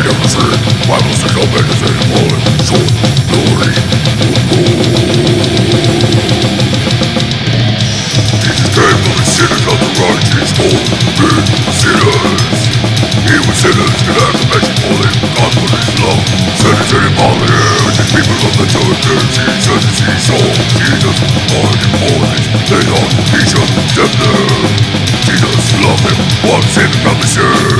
power you never see Bible says no man is any fallen Short, glory, Jesus came for the sinners of the righteous For sinners He was sinners, can have compassion for them God for his love Sinners in him all the people of the church Jesus is he saw Jesus on him for this They thought he should condemn them Jesus loved them Once in from the sin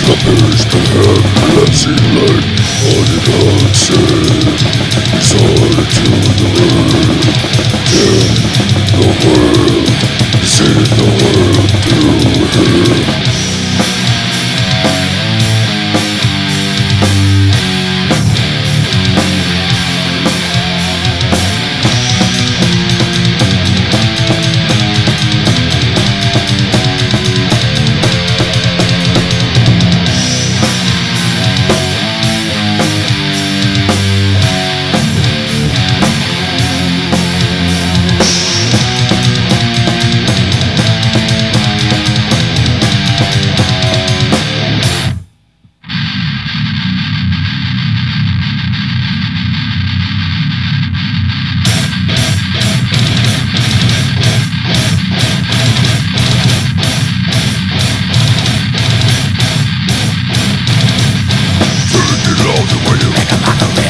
Stoppers that have collapsing light on an answer Solitude the world, yeah, the world. Condemnation City you see